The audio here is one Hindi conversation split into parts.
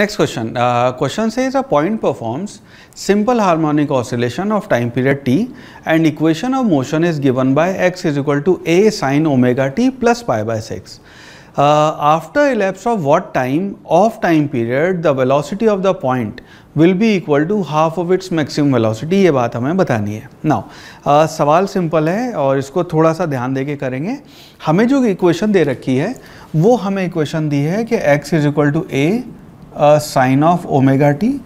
नेक्स्ट क्वेश्चन क्वेश्चन से is a point performs simple harmonic oscillation of time period T and equation of motion is given by x is equal to A sine omega t plus pi by six after elapse of what time of time period the velocity of the point will be equal to half of its maximum velocity ये बात हमें बतानी है। नाउ सवाल सिंपल है और इसको थोड़ा सा ध्यान दे के करेंगे। हमें जो इक्वेशन दे रखी है, वो हमें इक्वेशन दी है कि x is equal to A sine of omega t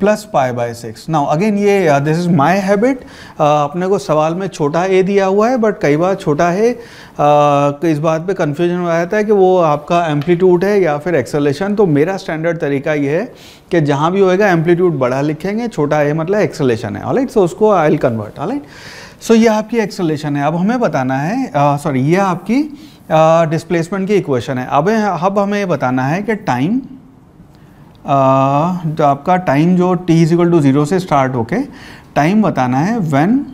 plus pi by six now again ये दिस इज़ माई हैबिट अपने को सवाल में छोटा ए दिया हुआ है बट कई बार छोटा है uh, इस बात पे कन्फ्यूज़न हो जाता है कि वो आपका एम्पलीट्यूड है या फिर एक्सेलेशन तो मेरा स्टैंडर्ड तरीका ये है कि जहाँ भी होएगा एम्पलीट्यूड बड़ा लिखेंगे छोटा ए मतलब एक्सेलेशन है। ऑलराइट सो so उसको I will convert alright so ये आपकी एक्सेलेशन है। अब हमें बताना है सॉरी uh, ये आपकी डिस्प्लेसमेंट uh, की इक्वेशन है। अब अब हमें बताना है कि टाइम आपका टाइम जो t is equal to zero से स्टार्ट होके टाइम बताना है when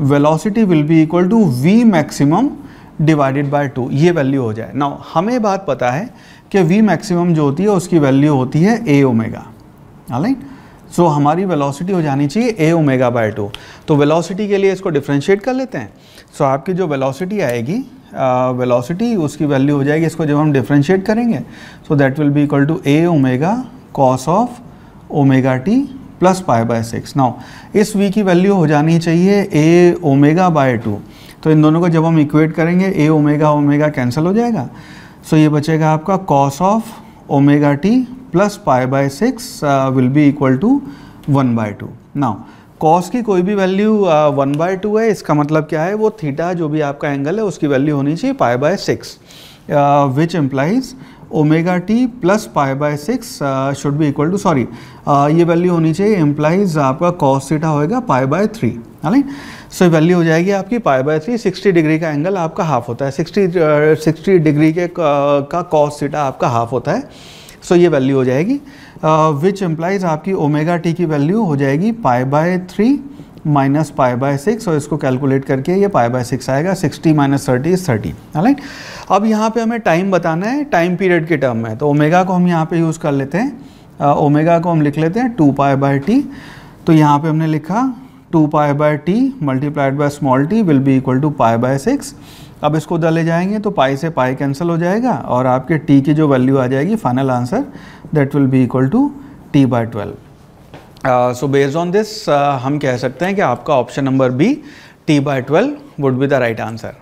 velocity will be equal to v maximum divided by two ये वैल्यू हो जाए। नाउ हमें बात पता है कि वी मैक्सिमम जो होती है उसकी वैल्यू होती है ए ओमेगा राइट सो हमारी वेलोसिटी हो जानी चाहिए ए ओमेगा बाय टू तो वेलोसिटी के लिए इसको डिफ्रेंशिएट कर लेते हैं। सो so, आपकी जो वेलोसिटी आएगी वेलोसिटी उसकी वैल्यू हो जाएगी इसको जब हम डिफ्रेंशिएट करेंगे so that will be equal to A omega cos of omega t plus pi by six now इस वी की वैल्यू हो जानी चाहिए ए ओमेगा बाय टू तो इन दोनों को जब हम इक्वेट करेंगे ए ओमेगा ओमेगा कैंसिल हो जाएगा। सो so ये बचेगा आपका cos of omega t plus pi by six will be equal to one by two now cos की कोई भी वैल्यू वन बाय टू है, इसका मतलब क्या है? वो थीटा जो भी आपका एंगल है, उसकी वैल्यू होनी चाहिए pi by six which implies omega t plus pi by six should be equal to sorry ये वैल्यू होनी चाहिए एम्प्लाइज आपका कॉस थीटा होएगा पाई बाय थ्री है सो वैल्यू हो जाएगी आपकी pi by three sixty degree का एंगल आपका हाफ़ होता है सिक्सटी सिक्सटी डिग्री के का कॉस थीटा आपका हाफ़ होता है। सो so, ये वैल्यू हो जाएगी विच एम्प्लाइज आपकी ओमेगा टी की वैल्यू हो जाएगी pi by three minus pi by six और इसको कैलकुलेट करके ये पाई बाय सिक्स आएगा sixty minus thirty is thirty right अब यहाँ पे हमें टाइम बताना है टाइम पीरियड के टर्म में. तो ओमेगा को हम यहाँ पे यूज़ कर लेते हैं ओमेगा को हम लिख लेते हैं टू पाई बाय टी तो यहाँ पे हमने लिखा two pi by T multiplied by small t will be equal to pi by six अब इसको उधर ले जाएँगे तो पाई से पाई कैंसिल हो जाएगा और आपके टी की जो वैल्यू आ जाएगी final answer that will be equal to T by twelve so based on this हम कह सकते हैं कि आपका option number B T by twelve would be the right answer